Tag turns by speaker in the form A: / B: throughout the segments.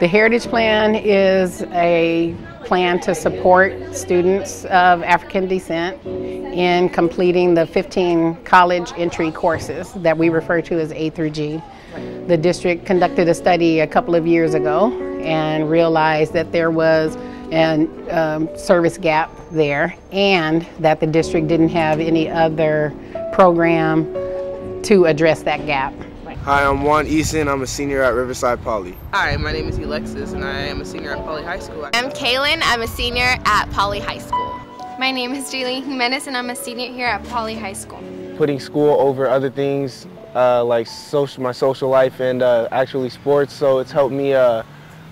A: The Heritage Plan is a plan to support students of African descent in completing the 15 college entry courses that we refer to as A through G. The district conducted a study a couple of years ago and realized that there was a um, service gap there and that the district didn't have any other program to address that gap.
B: Hi, I'm Juan Eason. I'm a senior at Riverside Poly.
C: Hi, my name is Alexis, and I am a senior at Poly High School.
D: I'm Kaylin. I'm a senior at Poly High School.
E: My name is Julie Jimenez, and I'm a senior here at Poly High School.
F: Putting school over other things uh, like social, my social life and uh, actually sports, so it's helped me uh,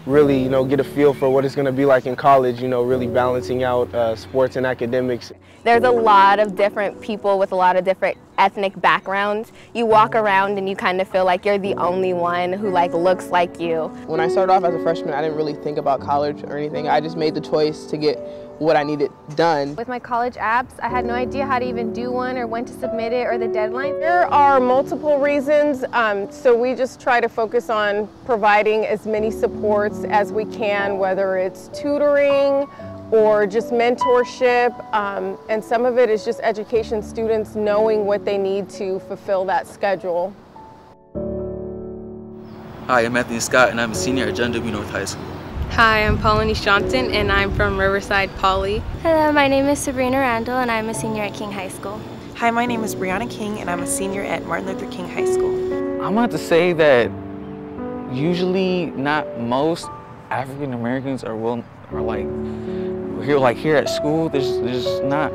F: really, you know, get a feel for what it's going to be like in college, you know, really balancing out uh, sports and academics.
D: There's a lot of different people with a lot of different ethnic backgrounds. You walk around and you kind of feel like you're the only one who like looks like you.
C: When I started off as a freshman, I didn't really think about college or anything. I just made the choice to get what I needed done.
E: With my college apps, I had no idea how to even do one or when to submit it or the deadline.
G: There are multiple reasons, um, so we just try to focus on providing as many supports as we can, whether it's tutoring or just mentorship, um, and some of it is just education students knowing what they need to fulfill that schedule.
H: Hi, I'm Anthony Scott and I'm a senior at John W. North High School.
I: Hi, I'm Pauline Johnson and I'm from Riverside Poly.
J: Hello, my name is Sabrina Randall and I'm a senior at King High School.
K: Hi, my name is Brianna King and I'm a senior at Martin Luther King High School.
L: I'm about to say that usually not most African Americans are will are like here like here at school there's there's not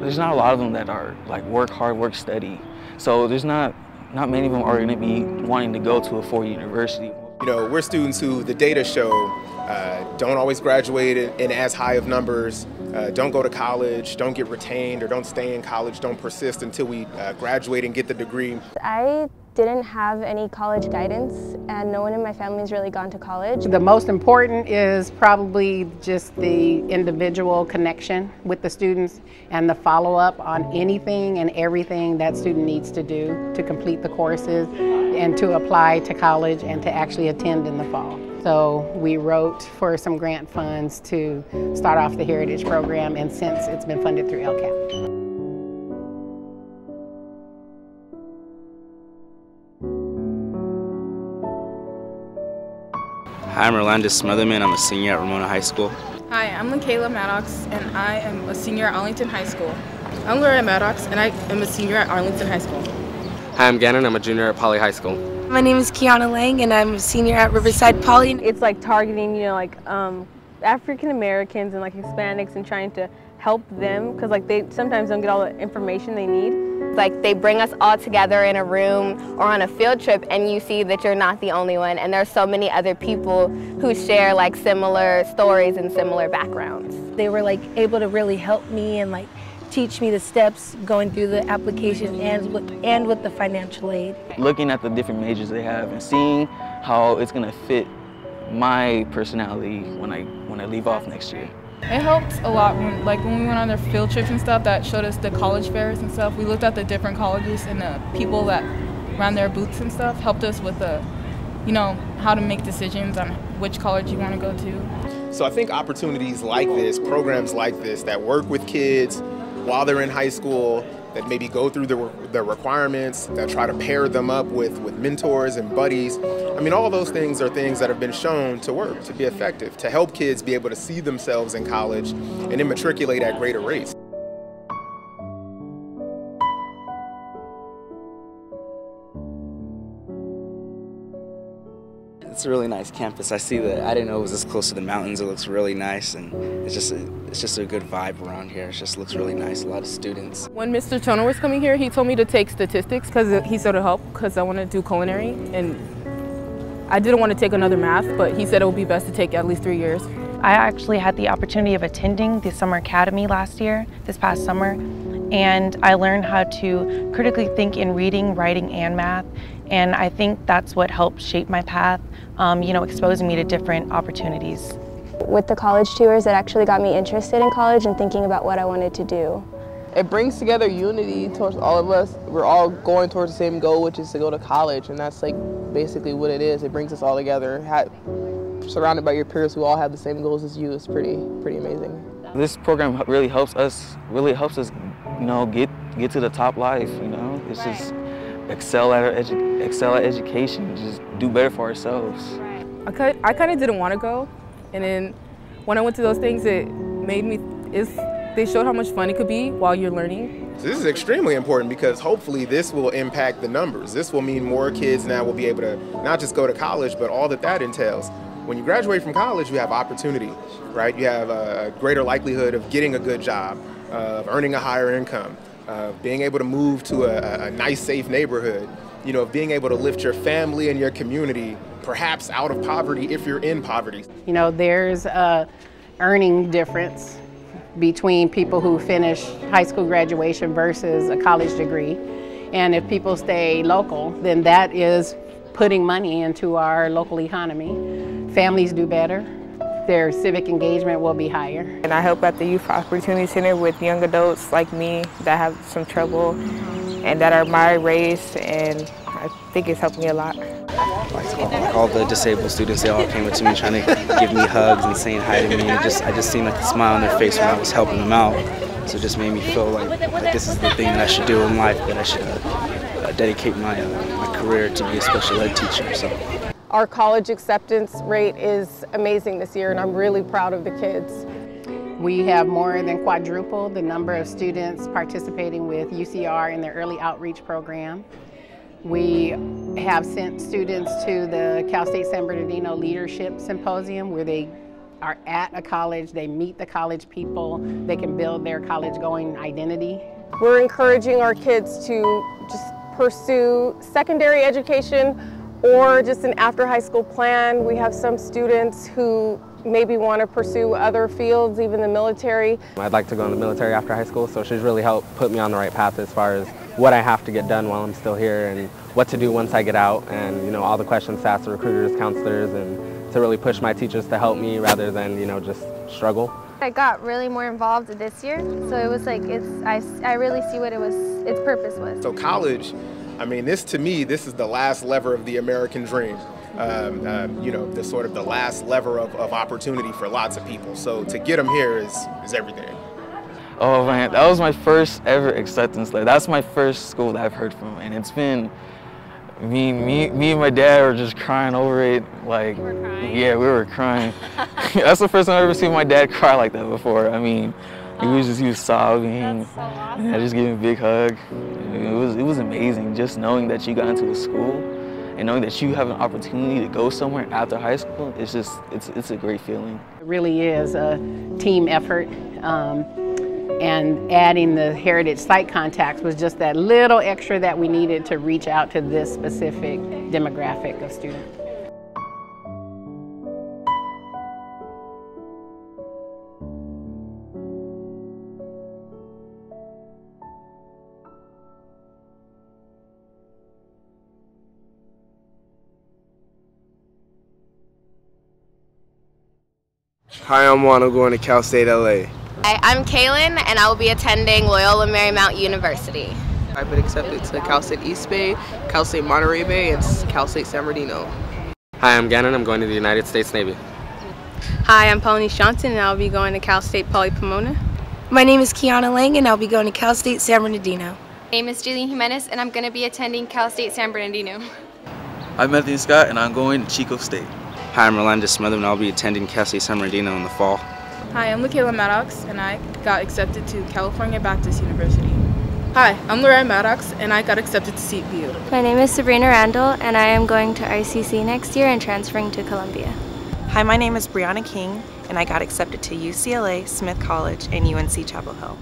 L: there's not a lot of them that are like work hard work steady. So there's not not many of them are going to be wanting to go to a four-year university.
M: You know we're students who the data show uh, don't always graduate in, in, as high of numbers uh, don't go to college don't get retained or don't stay in college don't persist until we uh, graduate and get the degree.
J: I didn't have any college guidance and no one in my family has really gone to college.
A: The most important is probably just the individual connection with the students and the follow-up on anything and everything that student needs to do to complete the courses and to apply to college and to actually attend in the fall. So we wrote for some grant funds to start off the Heritage Program and since it's been funded through LCAP.
N: Hi, I'm Orlando Smotherman. I'm a senior at Ramona High School.
O: Hi, I'm Michaela Maddox, and I am a senior at Arlington High School. I'm Laura Maddox, and I am a senior at Arlington High School.
P: Hi, I'm Gannon. I'm a junior at Poly High School.
Q: My name is Kiana Lang, and I'm a senior at Riverside Poly.
G: It's like targeting, you know, like um, African Americans and like Hispanics and trying to help them because like they sometimes don't get all the information they need.
D: Like they bring us all together in a room or on a field trip and you see that you're not the only one and there's so many other people who share like similar stories and similar backgrounds.
Q: They were like able to really help me and like teach me the steps going through the application and with, and with the financial aid.
L: Looking at the different majors they have and seeing how it's going to fit my personality when I when I leave off next year.
O: It helped a lot when, like when we went on their field trips and stuff that showed us the college fairs and stuff. We looked at the different colleges and the people that ran their booths and stuff helped us with the, you know, how to make decisions on which college you want to go to.
M: So I think opportunities like this, programs like this that work with kids while they're in high school, that maybe go through the, the requirements, that try to pair them up with, with mentors and buddies. I mean, all those things are things that have been shown to work, to be effective, to help kids be able to see themselves in college and immatriculate at greater rates.
N: It's a really nice campus. I see that. I didn't know it was this close to the mountains. It looks really nice, and it's just a, it's just a good vibe around here. It just looks really nice. A lot of students.
O: When Mr. Toner was coming here, he told me to take statistics because he said it'll help because I want to do culinary, and I didn't want to take another math, but he said it would be best to take at least three years.
R: I actually had the opportunity of attending the Summer Academy last year, this past summer, and I learned how to critically think in reading, writing, and math. And I think that's what helped shape my path, um, you know, exposing me to different opportunities.
J: With the college tours, it actually got me interested in college and thinking about what I wanted to do.
C: It brings together unity towards all of us. We're all going towards the same goal, which is to go to college, and that's like basically what it is. It brings us all together. surrounded by your peers who all have the same goals as you is pretty pretty amazing.
L: This program really helps us really helps us, you know, get get to the top life. You know, it's just excel at our edu- excel at education, just do better for ourselves.
O: I kind I kind of didn't want to go, and then when I went to those things, it made me. It's, they showed how much fun it could be while you're learning.
M: So this is extremely important because hopefully this will impact the numbers. This will mean more kids now will be able to not just go to college, but all that that entails. When you graduate from college, you have opportunity, right? You have a greater likelihood of getting a good job, of earning a higher income, of being able to move to a, a nice, safe neighborhood, you know, of being able to lift your family and your community perhaps out of poverty if you're in poverty.
A: You know, there's a earning difference between people who finish high school graduation versus a college degree. And if people stay local, then that is putting money into our local economy. Families do better. Their civic engagement will be higher.
S: And I help at the Youth Opportunity Center with young adults like me that have some trouble and that are my race and I think it's helped me a lot.
N: Like all the disabled students, they all came up to me trying to give me hugs and saying hi to me. And just, I just seen like the smile on their face when I was helping them out. So it just made me feel like, like this is the thing that I should do in life, that I should uh, dedicate my, uh, my career to be a special ed teacher. So.
G: Our college acceptance rate is amazing this year, and I'm really proud of the kids.
A: We have more than quadrupled the number of students participating with UCR in their early outreach program. We have sent students to the Cal State San Bernardino Leadership Symposium where they are at a college, they meet the college people, they can build their college going identity.
G: We're encouraging our kids to just pursue secondary education or just an after high school plan. We have some students who maybe want to pursue other fields, even the military.
P: I'd like to go in the military after high school, so she's really helped put me on the right path as far as what I have to get done while I'm still here and what to do once I get out and you know all the questions to ask the recruiters, counselors and to really push my teachers to help me rather than you know just struggle.
E: I got really more involved this year, so it was like it's I, I really see what it was its purpose was.
M: So college, I mean this to me this is the last lever of the American dream. Um, um, you know, the sort of the last lever of, of opportunity for lots of people. So to get them here is, is everything.
L: Oh man, that was my first ever acceptance letter. That's my first school that I've heard from, and it's been me, me, me and my dad were just crying over it. Like, yeah, we were crying. That's the first time I've ever seen my dad cry like that before. I mean, he was just he was sobbing. So awesome. I just gave him a big hug. It was it was amazing just knowing that you got into a school and knowing that you have an opportunity to go somewhere after high school. It's just it's it's a great feeling.
A: It really is a team effort. Um, and adding the heritage site contacts was just that little extra that we needed to reach out to this specific demographic of students.
B: Hi, I'm Juan. I'm going to Cal State LA.
D: Hi, I'm Kaylin, and I will be attending Loyola Marymount University.
C: I've been accepted to Cal State East Bay, Cal State Monterey Bay, and Cal State San Bernardino.
P: Hi, I'm Gannon. I'm going to the United States Navy.
I: Hi, I'm Polly Johnson, and I'll be going to Cal State Poly Pomona.
Q: My name is Kiana Lang, and I'll be going to Cal State San Bernardino.
T: My name is Julian Jimenez, and I'm going to be attending Cal State San Bernardino.
H: I'm Anthony Scott, and I'm going to Chico State.
N: Hi, I'm Rolando Smother, and I'll be attending Cal State San Bernardino in the fall.
O: Hi, I'm LaKayla Maddox, and I got accepted to California Baptist University. Hi, I'm Lorraine Maddox, and I got accepted to CBU.
J: My name is Sabrina Randall, and I am going to ICC next year and transferring to Columbia.
K: Hi, my name is Brianna King, and I got accepted to UCLA, Smith College, and UNC Chapel Hill.